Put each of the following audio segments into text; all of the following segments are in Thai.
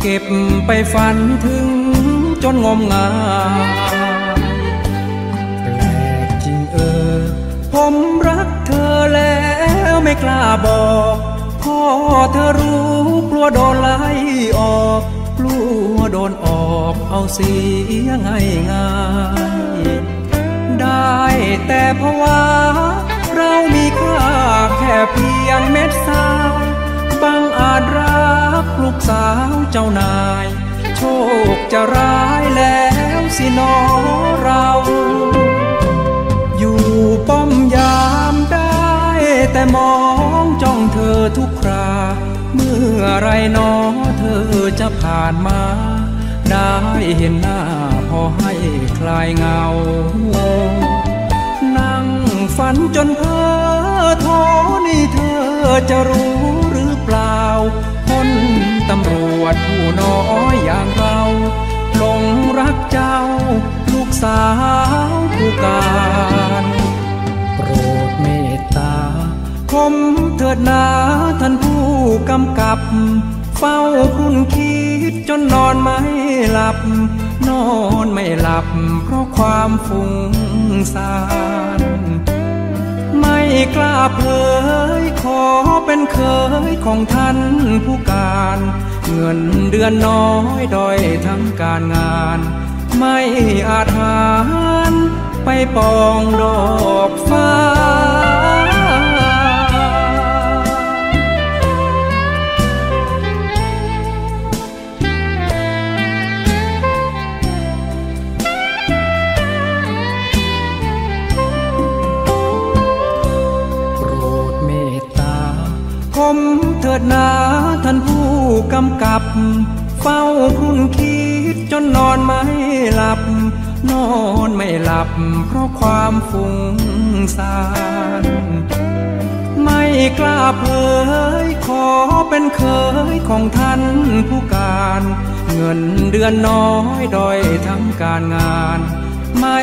เก็บไปฝันถึงจนงมงายแปลกจริงเออ ผมรักเธอแล้วไม่กล้าบอกพ่อเธอรู้กลัวโดนไล่ออกกลัวโดนออกเอาเสียง่ายง่ายได้แต่เพราะว่าเรามีค่าแค่เพียงเม็ดทรายางอาจรักลูกสาวเจ้านาย โชคจะร้ายแล้วสินอเรา อยู่ป้อมยามได้แต่มองจ้องเธอทุกครา เมื่อไรน้อเธอจะผ่านมา ได้เห็นหน้าพอให้คลายเงา นั่งฝันจนเพ้อท้อนี่เธอจะรู้ วจผู้น้อยอย่างเราหลงรักเจ้า ลูกสาวผู้การโปรดเมตตาคมเถิดนาท่านผู้กำกับ เฝ้าคุณคิดจนนอนไม่หลับ นอนไม่หลับ เพราะความฟุ้งซ่าน กล้าเผยขอเป็นเคยของท่านผู้การ เงินเดือนน้อยด้อยทั้งการงาน ไม่อาจหารไปปองดอกฟ้า ถิดนาท่านผู้กำกับ เฝ้าคุณคิดจนนอนไม่หลับ นอนไม่หลับ เพราะความฟุ้งซ่านไม่กล้าเผยขอเป็นเคยของท่านผู้การ เงินเดือนน้อยดอยทั้งการงาน ไม่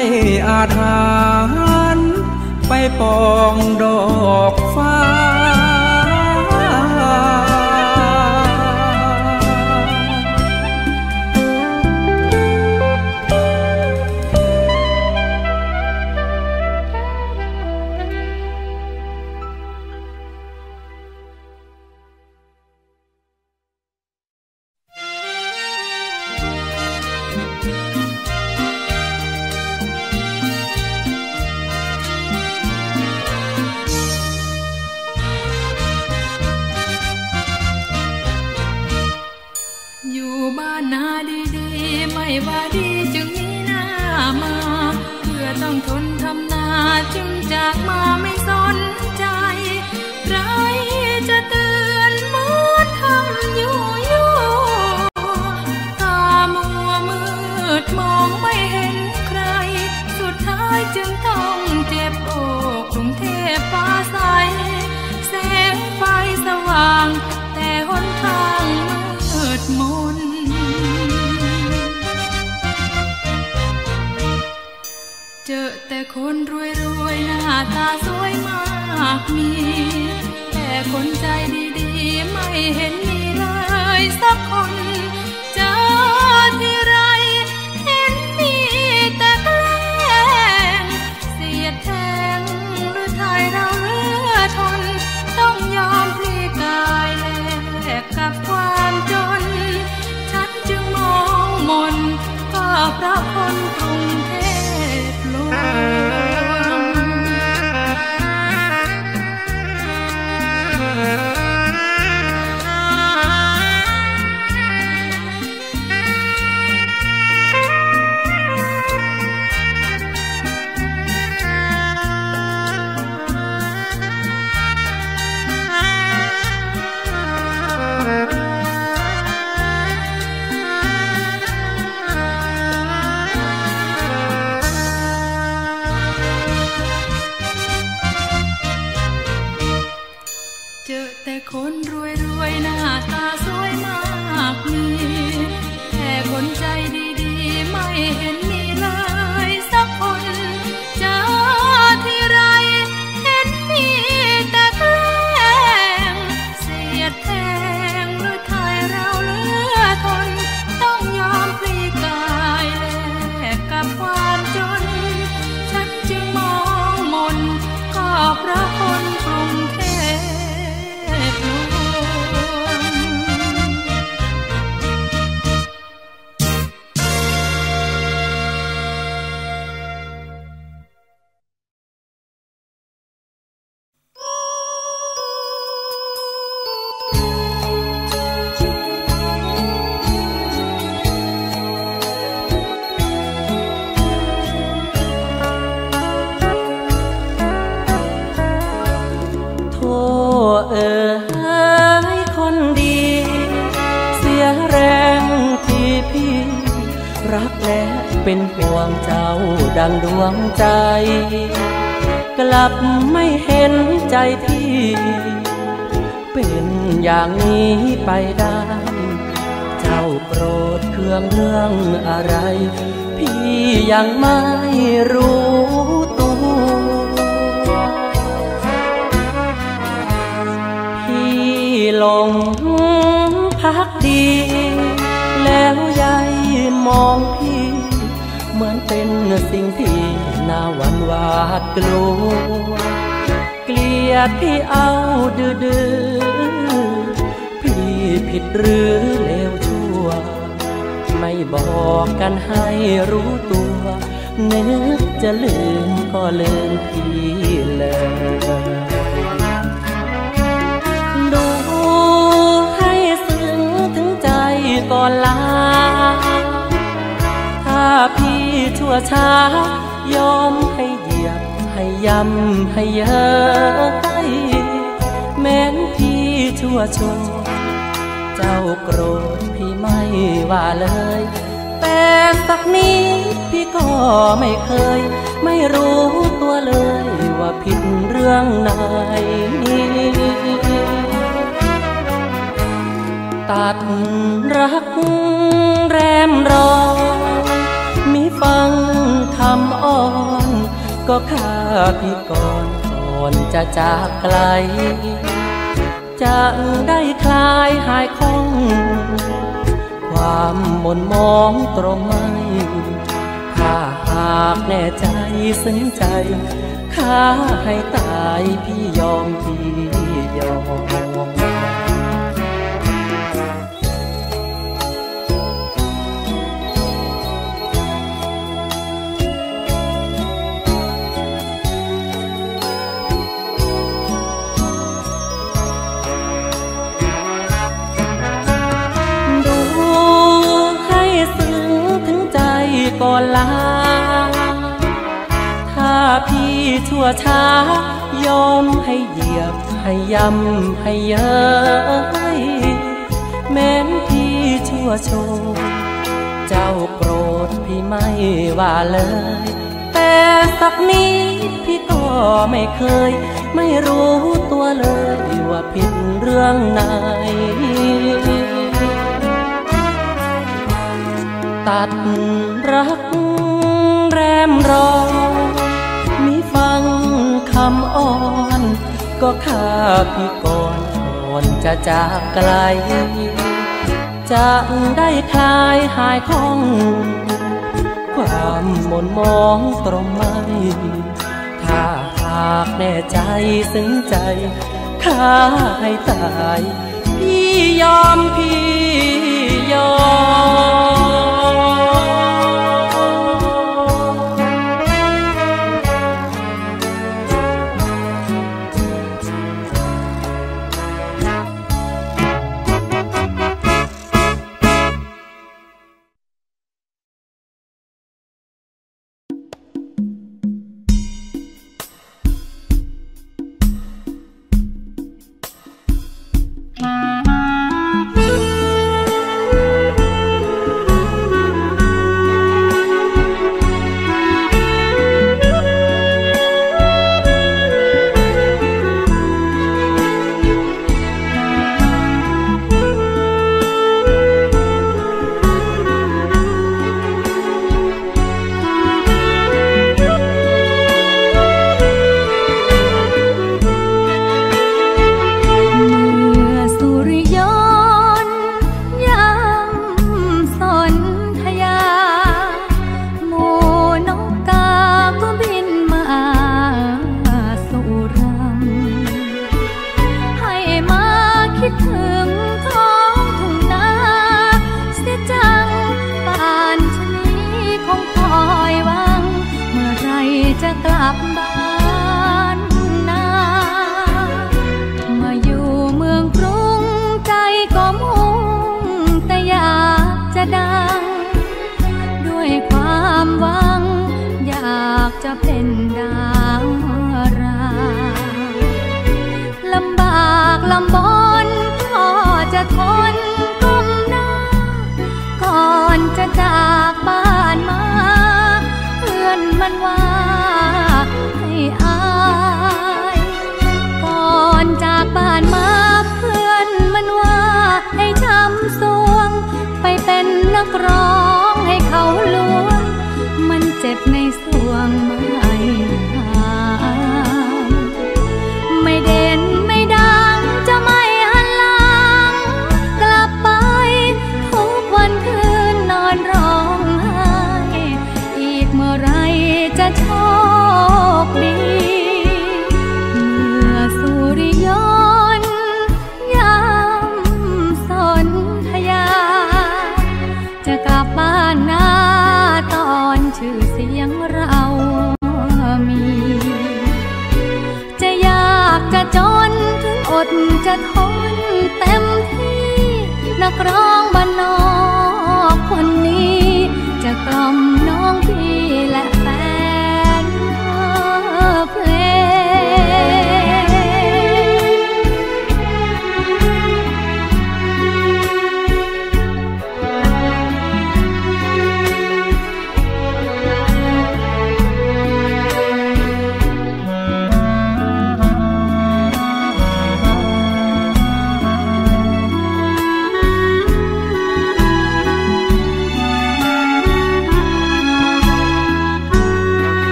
อาจหารไปปองดอกฟ้า คนรวยรวยหน้าตาสวยมากมี แต่คนใจดีๆ ไม่เห็นมีเลยสักคนเจอที่ไร เห็นมีแต่แกล้งเสียดแทงหรือไทยเราเรือทน ต้องยอมพลีกายแลกกับความจน ฉันจึงมองมนก็เพราะคน เป็นห่วงเจ้าดังดวงใจ กลับไม่เห็นใจพี่ เป็นอย่างนี้ไปได้ เจ้าโกรธเครื่องเรื่องอะไร พี่ยังไม่รู้ตัวพี่หลงพักดี แล้วยายมอง เป็นสิ่งที่น่าหวันหวาดกลัว เกลียดพี่เอาดื้อพี่ผิดหรือเลวชั่ว ไม่บอกกันให้รู้ตัวนึกจะลืมก็ลืมพี่เลยดูให้ซึ้งถึงใจก่อนลา พี่ชั่วช้ายอมให้เหยียบให้ยำให้เย้ยแม้นพี่ชั่วชว์เจ้าโกรธพี่ไม่ว่าเลย แต่สักนิดพี่ก็ไม่เคย ไม่รู้ตัวเลยว่าผิดเรื่องไหนตัดรักแรมรอ ก็ฆ่าพี่ก่อนก่อนจะจากไกลจะได้คลายหายคล่อง ความหม่นมองตรงไหมถ้าหากแน่ใจซึ้งใจข้าให้ตายพี่ยอมพี่ยอม ชั่วช้ายอมให้เหยียบให้ยำให้ย้ยแม้นพี่ชั่วโชว์เจ้าโกรธพี่ไม่ว่าเลย แต่สักนิดพี่ก็ไม่เคย ไม่รู้ตัวเลยว่าผิดเรื่องไหนตัดรักแรมรอมีฟัง คำอ่อน ก็ฆ่าพี่ก่อนก่อนจะจากไกล จะได้คลายหายคล่อง ความหม่นมองตรงไหมถ้าหากแน่ใจซึ้งใจข้าให้ตาย พี่ยอมพี่ยอม ดจะทนเต็มที่ นักร้องบ้านนอกคนนี้ จะกล่อมน้องพี่และ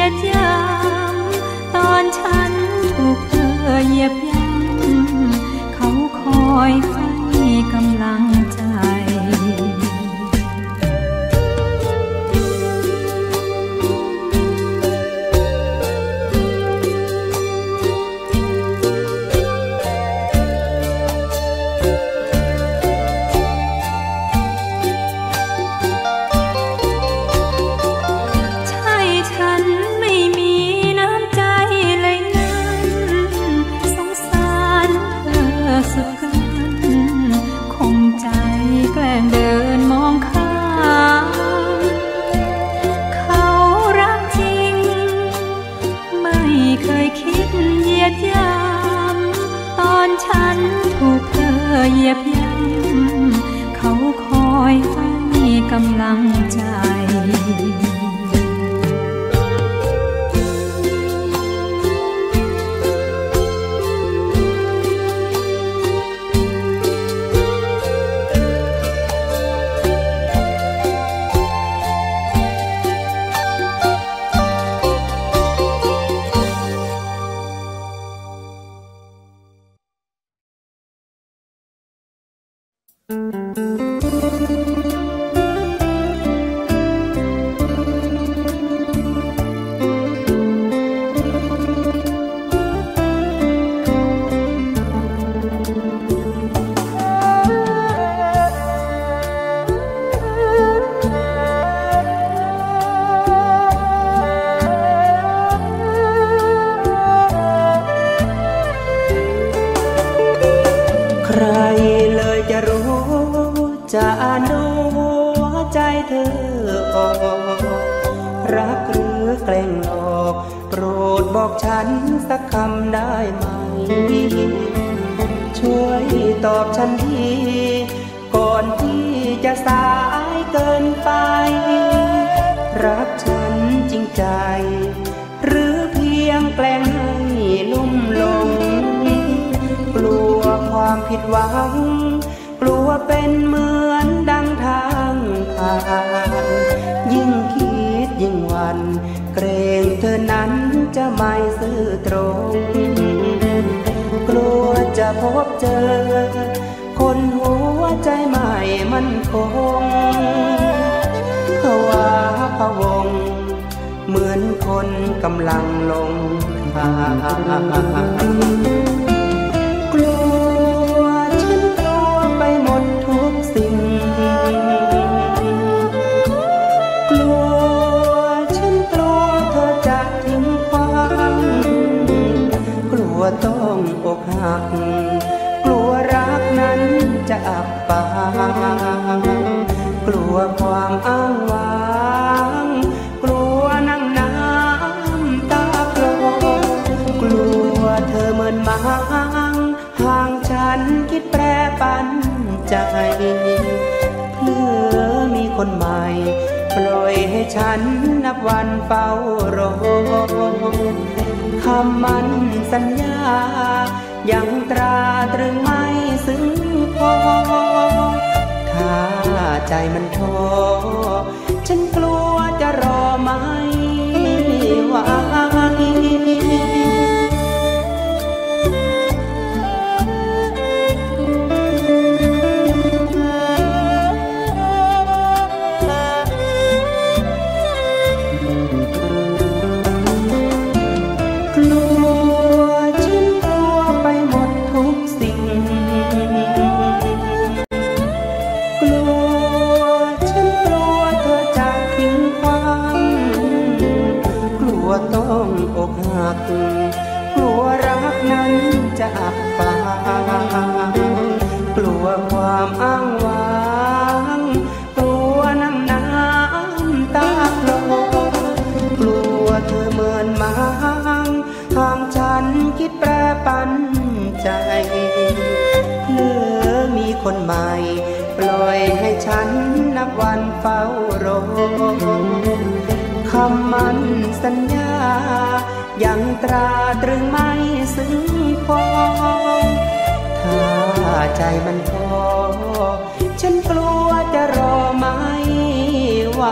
ยดยำตอนฉันถูกเธอเหยียบย่ำเขาคอยให้กำลัง ตอบฉันทีก่อนที่จะสายเกินไป รักฉันจริงใจ หรือเพียงแกล้งให้ลุ่มลง กลัวความผิดหวัง กลัวเป็นเหมือนดังทางผ่านยิ่งคิดยิ่งวัน เกรงเธอนั้นจะไม่ซื่อตรง จะพบเจอ คนหัวใจใหม่มันคงภาวะพะวง เหมือนคนกำลังลงทาง คนใหม่ ปล่อยให้ฉันนับวันเฝ้ารอคำมันสัญญา ยังตราตรึงไม่ซึ้งพอ ถ้าใจมันท้อฉันกลัวจะรอไม่ไหว อกหักกลัวรักนั้นจะอับปางกลัวความอ้างว้างตัวน้ำน้ำตาคลอกลัวเธอเหมือนมางห่างฉันคิดแปรปันใจเลือมีคนใหม่ปล่อยให้ฉันนับวันเฝ้ารอคำมันสัญญา ยังตราตรึงไม่ซึ้งพอ ถ้าใจมันพอ ฉันกลัวจะรอไม่ไหว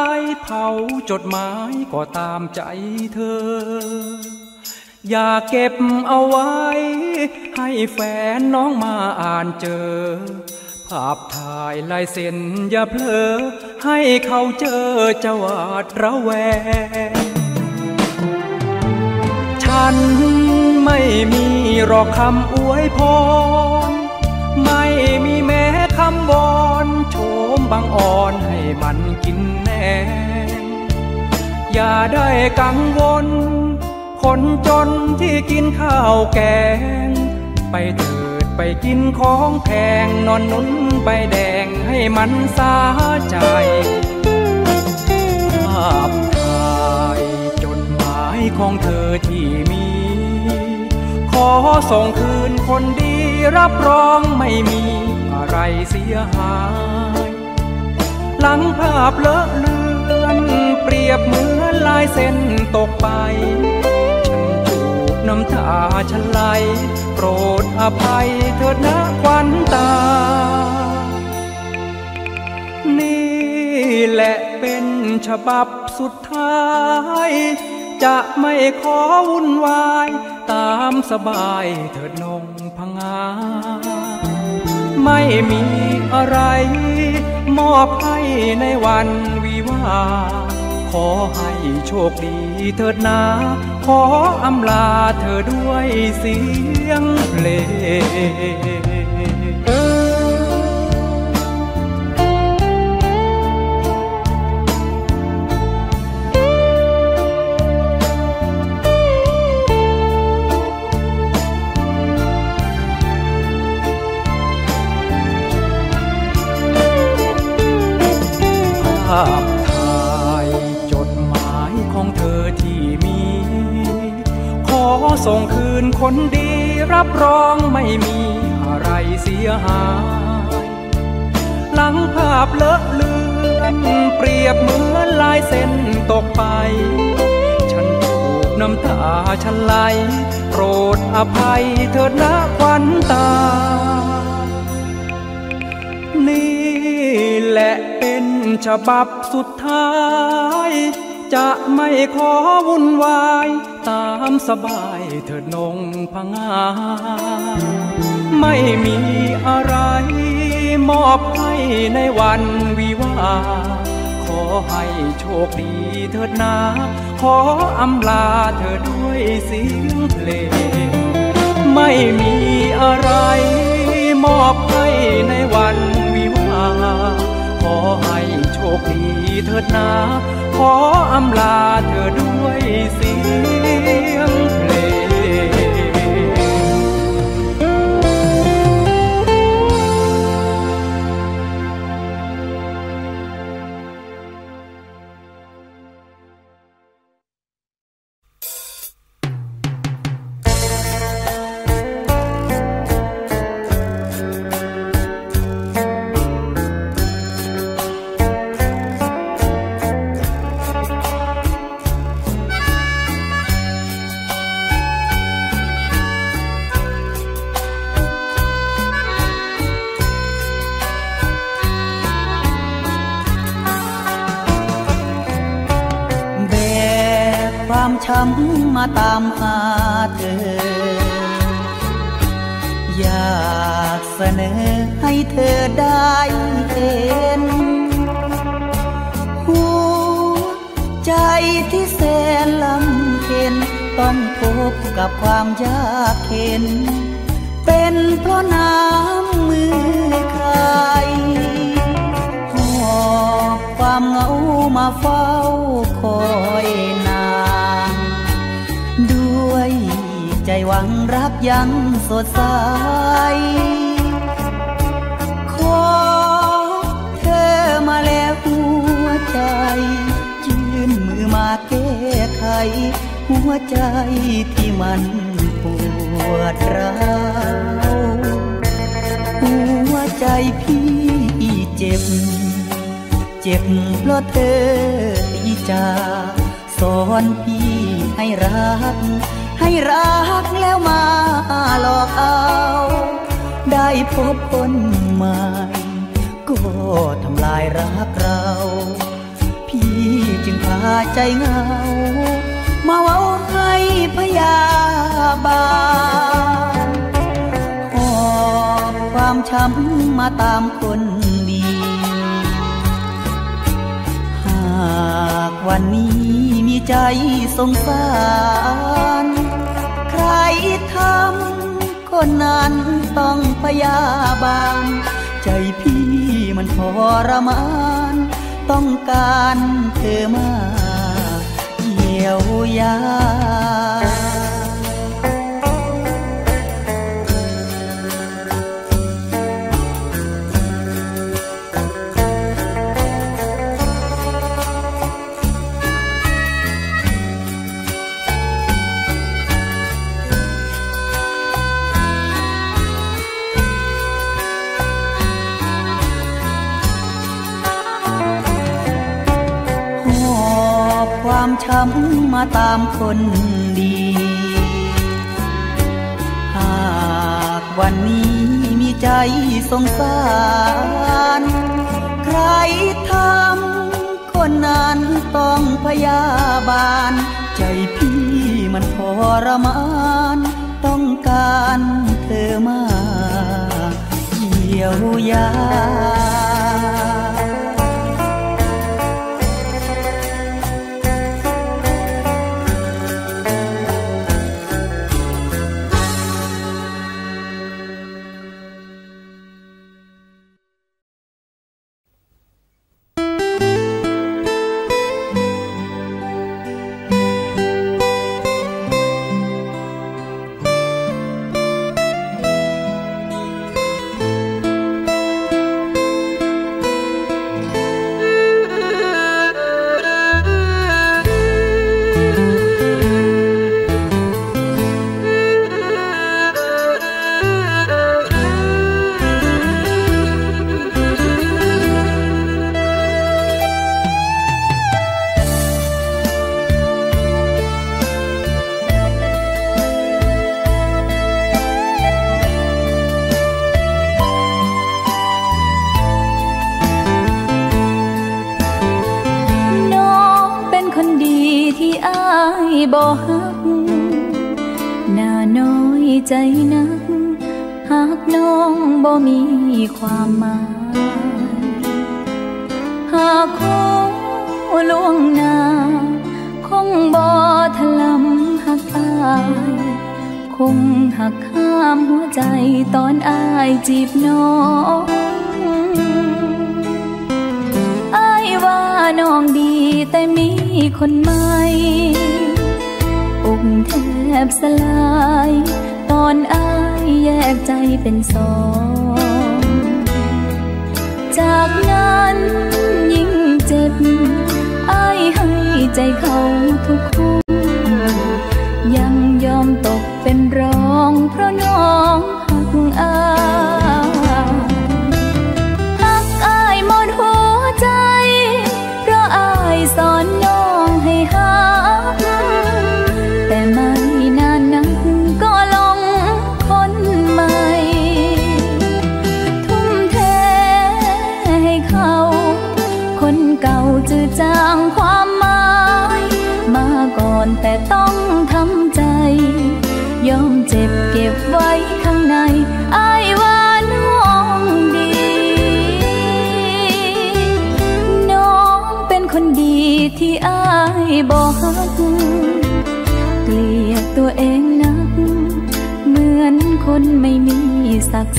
ายเผาจดหมายก็ตามใจเธอ อย่าเก็บเอาไว้ ให้แฟนน้องมาอ่านเจอ ภาพถ่ายลายเซ็นอย่าเพลอ ให้เขาเจอจะวาดระแวง ฉันไม่มีรอกคำอวยพร ไม่มีแม้คำบอนโฉมบางอ่อนให้มันกินแน อย่าได้กังวล คนจนที่กินข้าวแกง ไปเถิดไปกินของแพงนอนนุนใบแดงให้มันสาใจภาพถ่ายจดหมายของเธอที่มี ขอส่งคืนคนดีรับรองไม่มีอะไรเสียหาย หลังภาพเลอะเลือนเปรียบเหมือนลายเส้นตกไป ฉันจูบน้ำตาฉันไหลโปรดอภัยเถิดนะควันตา นี่แหละเป็นฉบับสุดท้าย จะไม่ขอวุ่นวาย ตามสบายเถิดนงพังา ไม่มีอะไร มอบให้ในวันวิวา ขอให้โชคดีเถิดนา ขออำลาเธอด้วยเสียงเพลงาพถ่ายจดหมายของเธอที่มี ขอส่งคืนคนดีรับรองไม่มีอะไรเสียหาย หลังภาพเลอะเลือนเปรียบเหมือนลายเส้นตกไป ฉันถูกน้ำตาฉันไหลโปรดอภัยเถิดนะควันตา ฉบับสุดท้าย จะไม่ขอวุ่นวาย ตามสบายเถิดนงพังา ไม่มีอะไร มอบให้ในวันวิวา ขอให้โชคดีเถิดนา ขออำลาเธอด้วยเสียงเพลง ไม่มีอะไร มอบให้ในวันวิวาขอ คดีเถิดนาขออำลาเธอด้วยส ยังสดใส ขอเธอมาแล้วหัวใจ ยื่นมือมาแก้ไข หัวใจที่มันปวดร้าวหัวใจพี่เจ็บ เจ็บเพราะเธอตีจาสอนพี่ให้รัก รักแล้วมาหลอกเอา ได้พบคนใหม่ก็ทำลายรักเรา พี่จึงพาใจเงา มาเว้าให้พยาบาลหอบความช้ำมาตามคนดีหากวันนี้มีใจสงสาร ทำคนนั้นต้องพยาบาล ใจพี่มันทรมาน ต้องการเธอมาเยียวยา มาตามคนดี หากวันนี้มีใจสงสาร ใครทำคนนั้นต้องพยาบาล ใจพี่มันทรมาน ต้องการเธอมาเยียวยา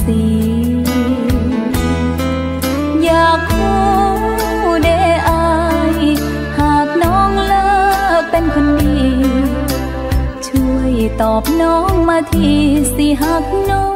สี อยากคู่เดอาย หากน้องเลิกเป็นคนดี ช่วยตอบน้องมาทีสิหักน้อง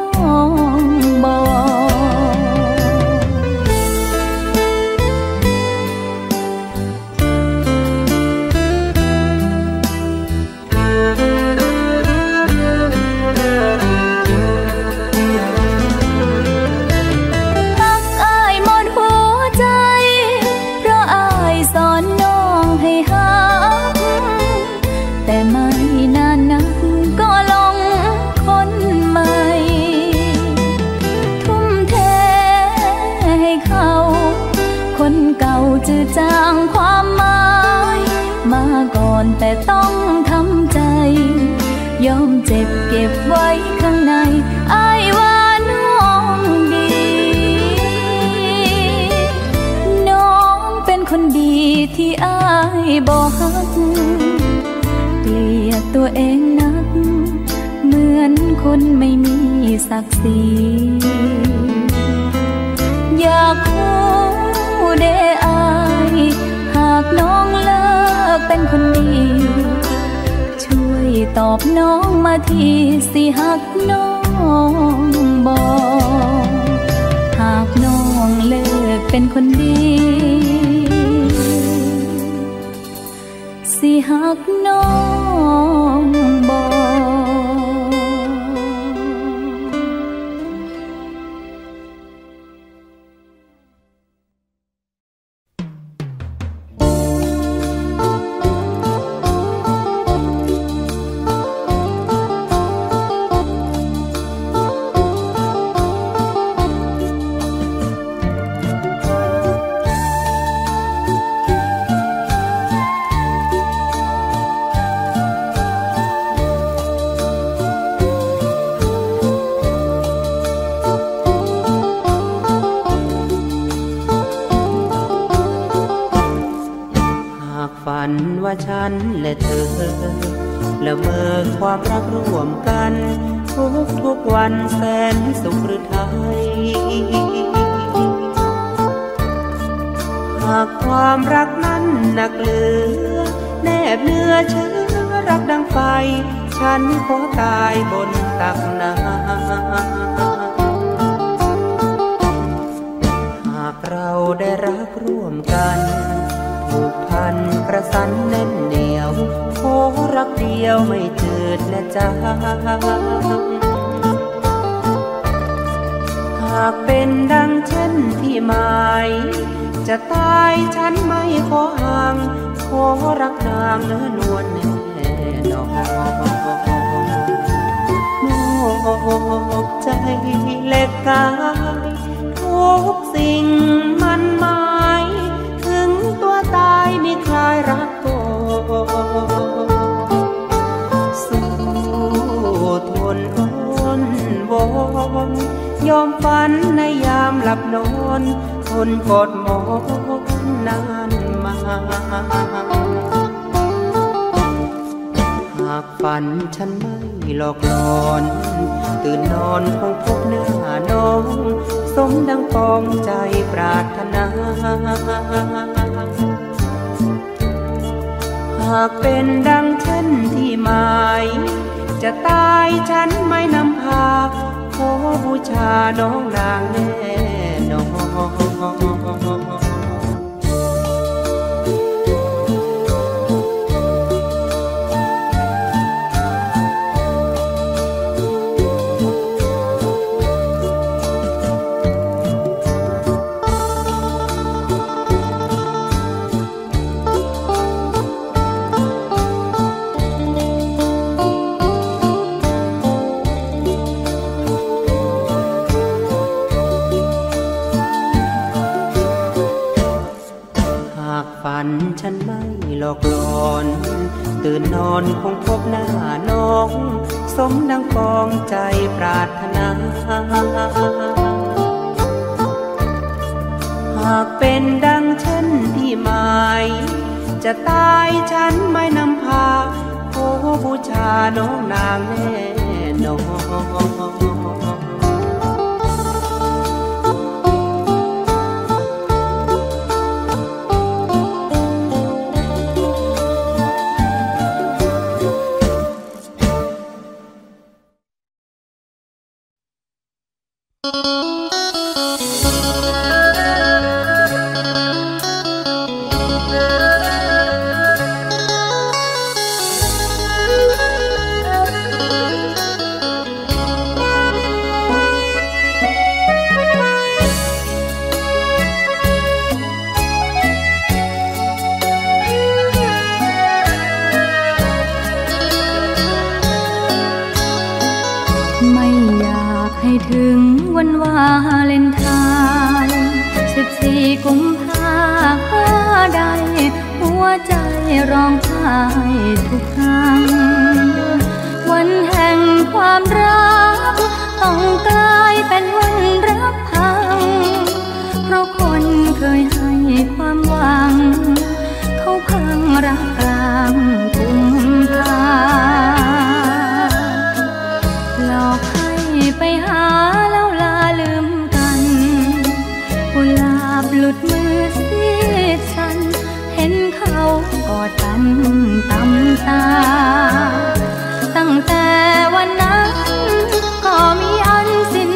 เองนัก เหมือนคนไม่มีศักดิ์ศรี อยากคู่เดอาย หากน้องเลิกเป็นคนดี ช่วยตอบน้องมาทีสิหักน้องบอก หากน้องเลิกเป็นคนดี สิหัก นอนทนกอดหมอนนานมาหากฝันฉันไม่หลอกหลอน ตื่นนอนคงพบหน้าน้อง สมดังปองใจปรารถนาหากเป็นดังเช่นที่หมาย จะตายฉันไม่นำพาขอบูชาน้องนางแน่นอน ห นฉันไม่หลอกหลอน ตื่นนอนคงพบหน้าน้อง สมดังปองใจปรารถนา หากเป็นดังเช่นที่หมาย จะตายฉันไม่นำพาขอบูชาน้องนางแน่ ถึงวันวาเลนไทน์สิบสี่กุมภาใด หัวใจร้องไห้ทุกครั้ง วันแห่งความรักต้อง ตำตา ตั้งแต่วันนั้น ก็มีอันสิ้น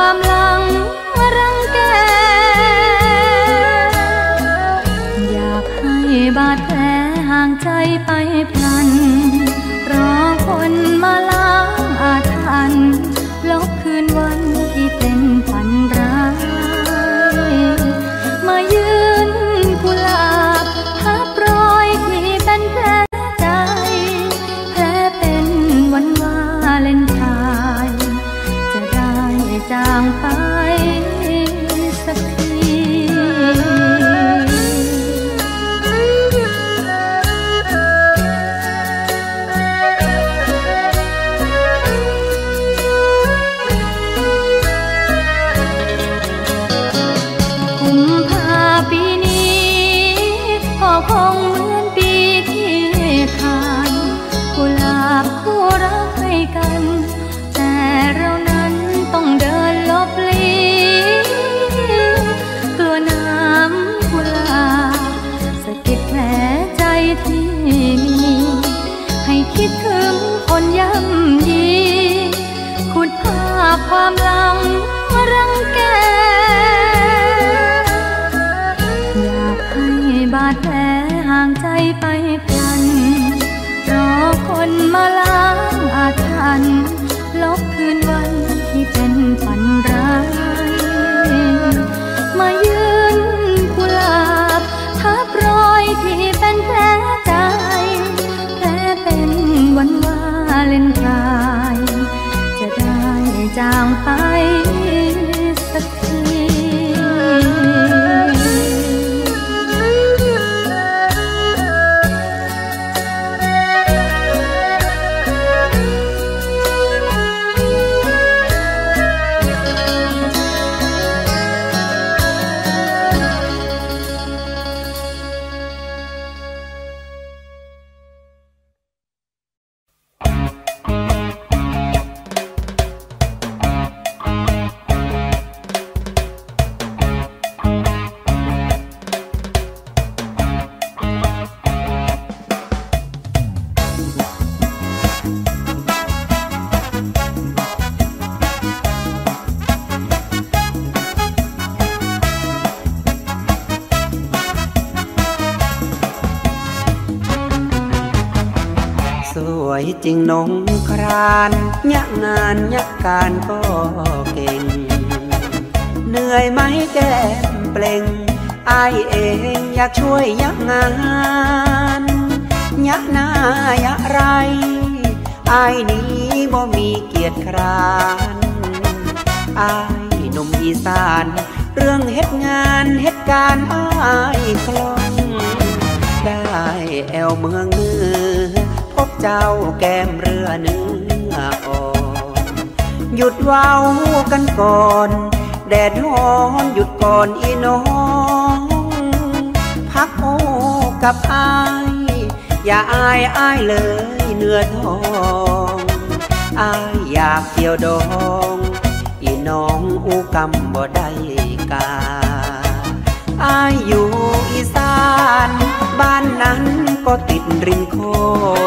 ความหลั วยจริงนงครานยักงานยักการก็เก่ง เหนื่อยไหมแก้มเปล่งอายเองอยากช่วยยักงานยักหน้ายักไรอายนี้บ่มีเกียรติครานอายหนุ่มอีสาน เรื่องเฮ็ดงานเฮ็ดการอายคล่อง ได้แอวเมืองเนือ บเจ้าแก้มเรือเนื้ออ่อนหยุดว้ากันก่อน แดดร้อนหยุดก่อนอีน้อง พักโอกับอาย อย่าอายอายเลยเนื้อทองอายอยากเกี่ยวดอง อีน้องอูกำบ่ได้กาอายอยู่อีสาน บ้านนั้น ก็ติดริมโค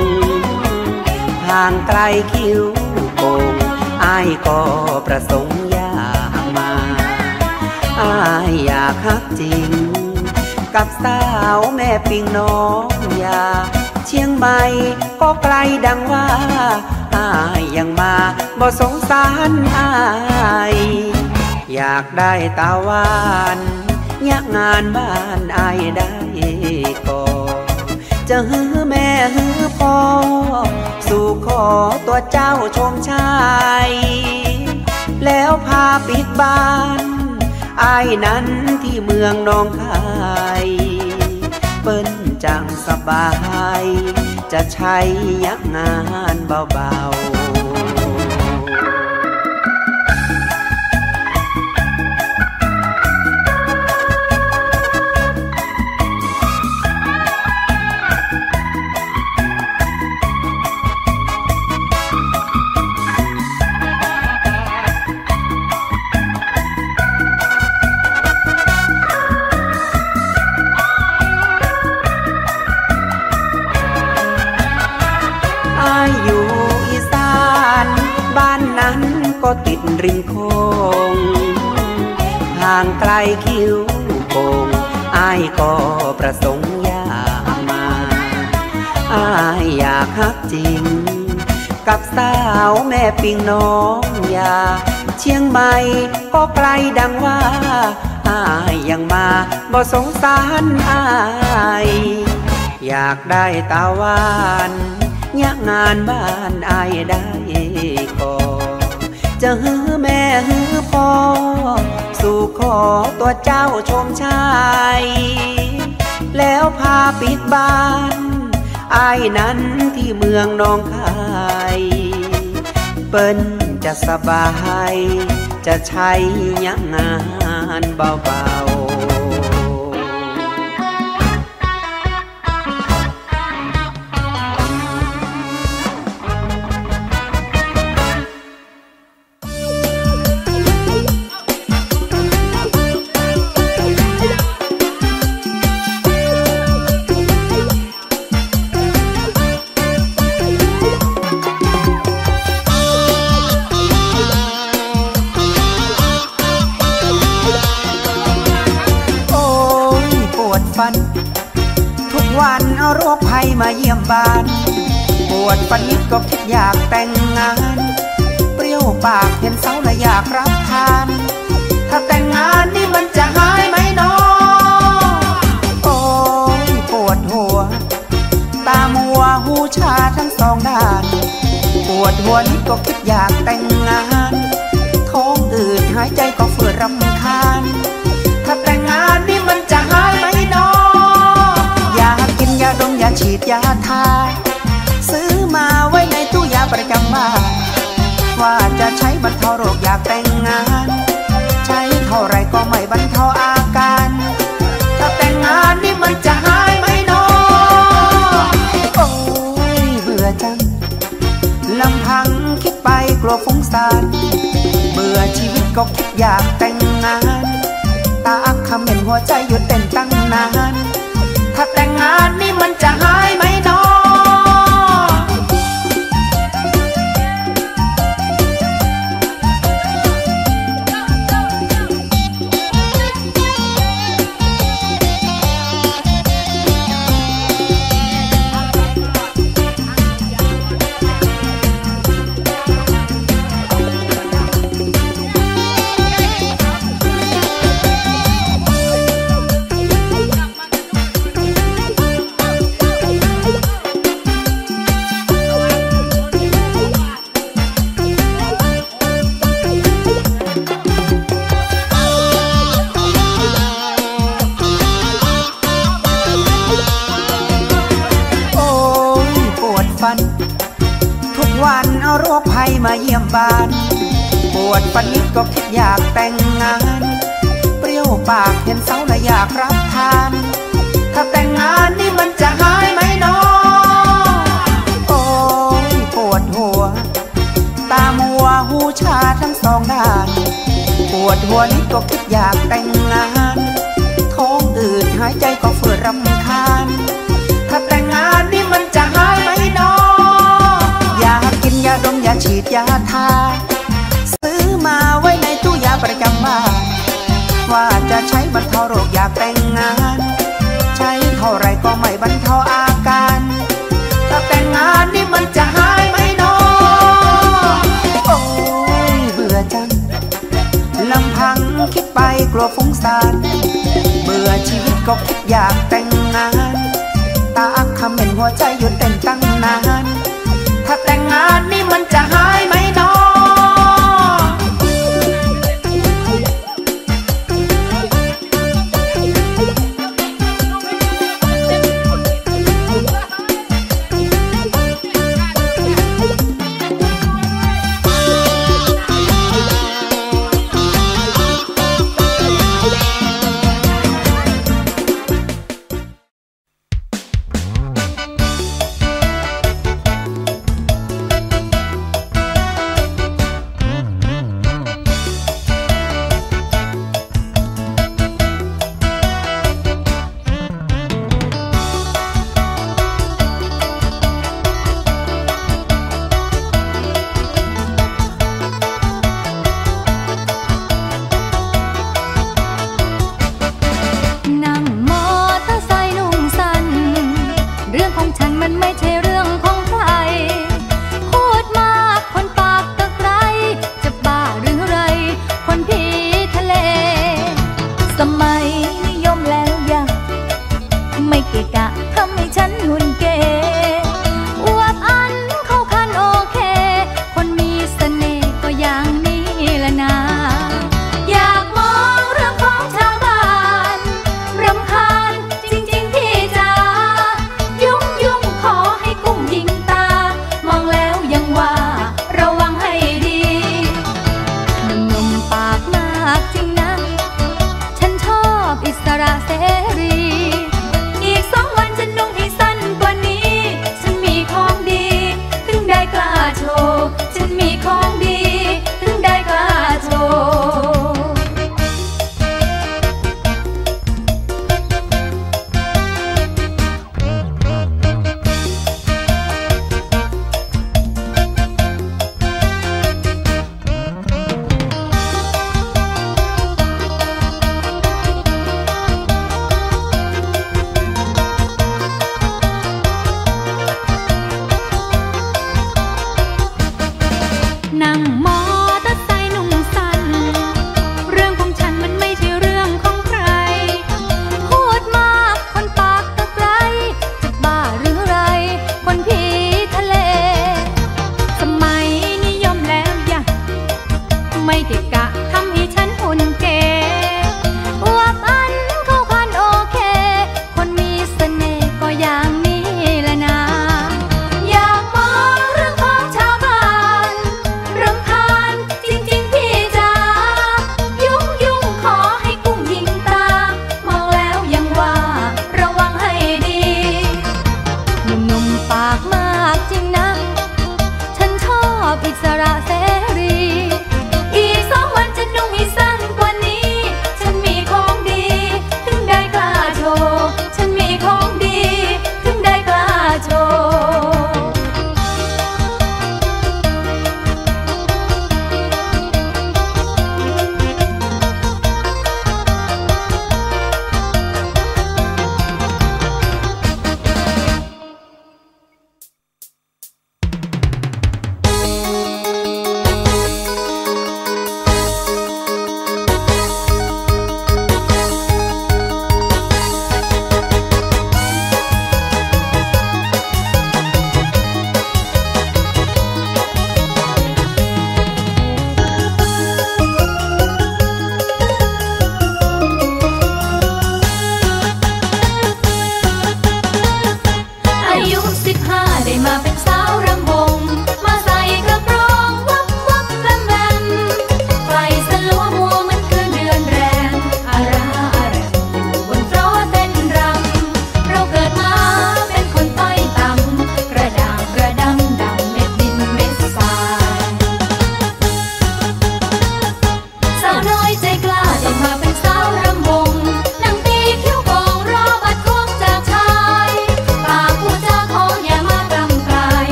งห่างไกลคิ้วโกงอายก็ประสงค์อยาอายอยากฮักจริง กับสาวแม่ปิงน้องยาเชียงใหม่ก็ไกลดังว่าอายยังมาบ่สงสารอายอยากได้ตาหวานยากงานบ้านอายได้ก่อ จะฮือแม่ฮือพ่อ สู่ขอตัวเจ้าชมชาย แล้วพาปิดบ้านอายนั้นที่เมืองนองคายเปิ้นจังสบาย จะใช้ยักงานเบาๆ สาวแม่ปิงน้องยาเชียงใหม่ก็ไกลดังว่าอายยังมาบ่สงสารอายอยากได้ตาหวานยากงานบ้านอายได้ก่อจะฮือแม่ฮือพ่อสู่ขอตัวเจ้าชมชายแล้วพาปิดบ้านอายนั้นที่เมืองนองคาย ปิ้นจะสบาย จะใช้ยังงานเบา วดฟันนิดก็คิดอยากแต่งงาน เปรี้ยวปากเห็นเสาและอยากรับทาน ถ้าแต่งงานนี่มันจะหายไหมน้องโอ้ยปวดหัว ตามัวหูชาทั้งสองด้าน ปวดหัวนิดก็คิดอยากแต่งงานท้องอืดหายใจก็ ก็คิดอยากแต่งงาน ตาอักคำเห็นหัวใจหยุดเต้นตั้งนาน ถ้าแต่งงานนี่ นนิดก็คิดอยากแต่ง อยากแต่งงาน ใช้เท่าไรก็ไม่บรรเทาอาการ ถ้าแต่งงานนี่มันจะหายไหมน้อโอ้ยเบื่อจังลำพังคิดไปกลัวฟุ้งซ่านเบื่อชีวิตก็คิดอยากแต่งงาน ตาอักคำเป็นหัวใจหยุดเต้นตั้งนาน ถ้าแต่งงาน